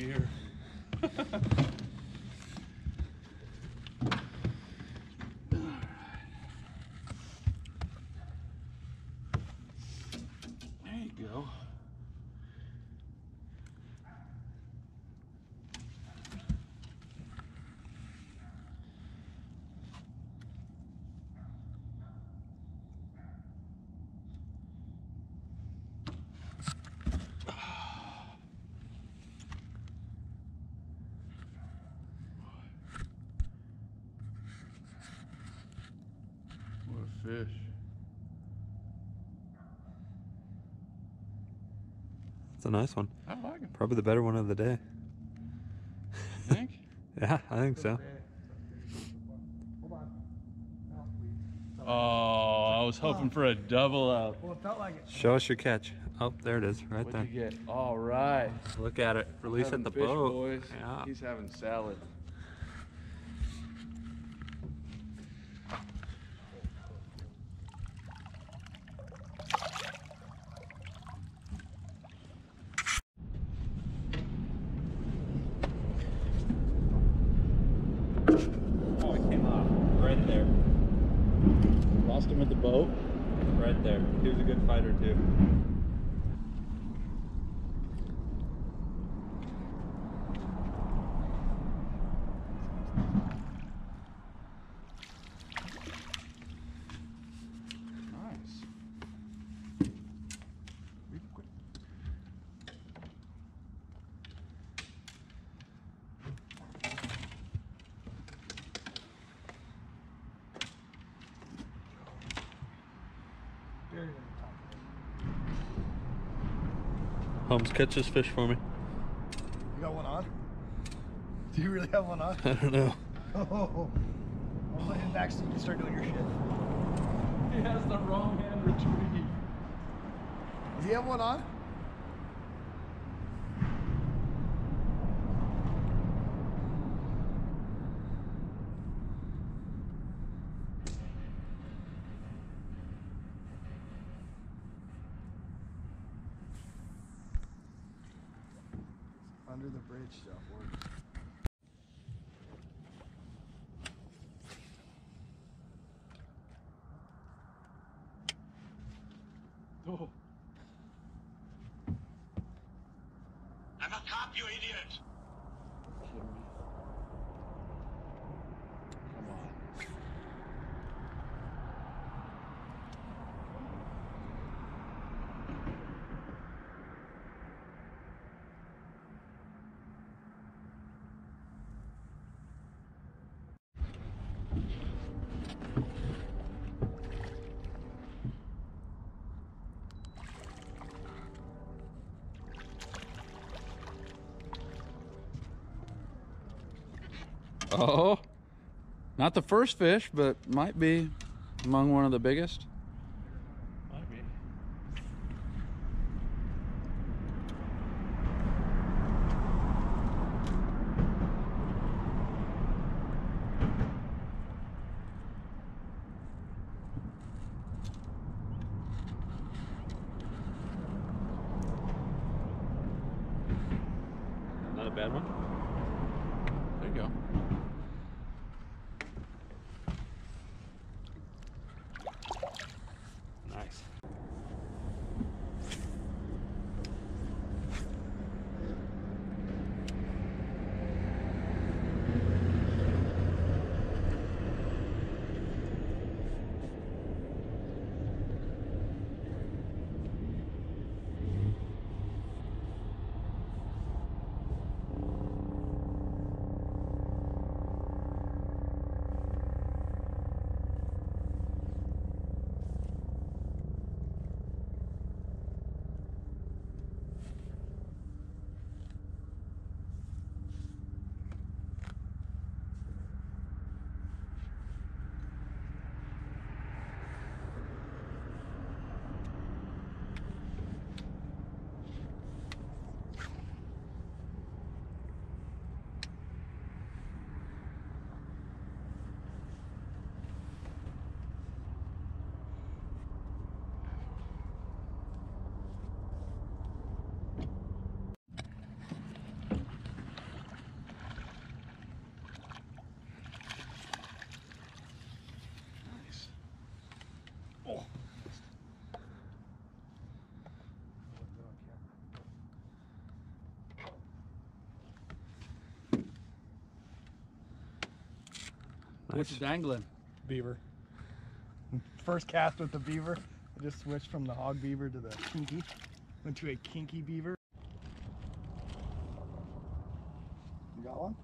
gear. There you go. What a fish. It's a nice one. I like him. Probably the better one of the day. You think? Yeah, I think so. Hold on. No, we- Oh, I was hoping for a double up. Well, it felt like it. Show us your catch. Oh, there it is, right What'd there. you get? All right. Look at it. Release Having at the fish, boat. boys. Yeah. He's having salad. Oh, it came off. Right there. At the boat. Right there. He was a good fighter too. Nice. Buried in the top. Holmes, catch this fish for me. You got one on? Do you really have one on? I don't know. Oh. I'll put it back so you can start doing your shit. He has the wrong hand retrieve. Do you have one on? Under the bridge stuff works. Oh. I'm a cop, you idiot! Kidding me. Come on. Oh, not the first fish, but might be among one of the biggest. Might be. Not a bad one. There you go. What's dangling? Beaver. First cast with the beaver. I just switched from the hog beaver to the kinky. Went to a kinky beaver. You got one?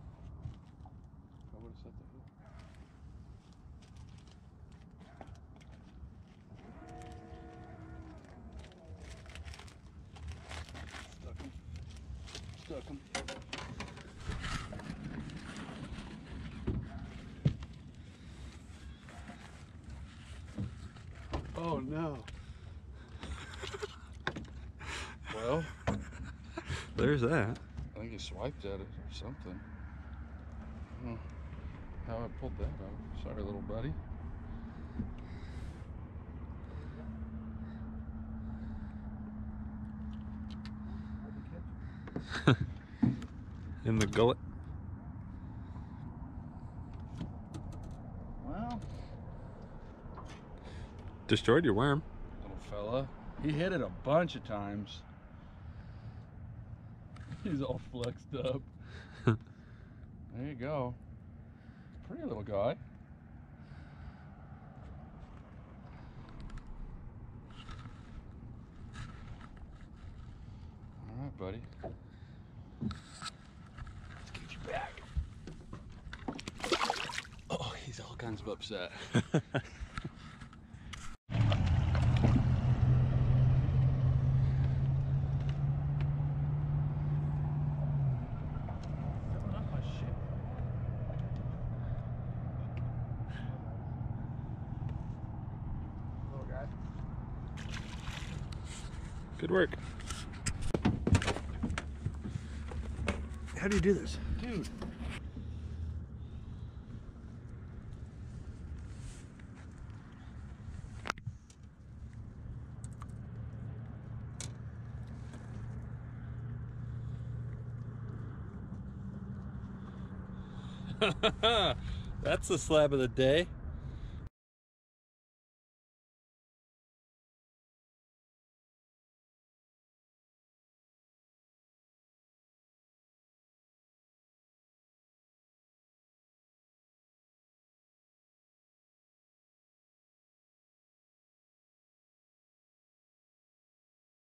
I would have set the hook. Stuck him. Stuck him. No. well, There's that. I think he swiped at it or something. I how I pulled that off. Sorry, little buddy. In the gullet. Well, Destroyed your worm. little fella. He hit it a bunch of times. He's all flexed up. there you go. Pretty little guy. All right, buddy. Let's get you back. Oh, he's all kinds of upset. Good work. How do you do this? Dude. That's the slab of the day.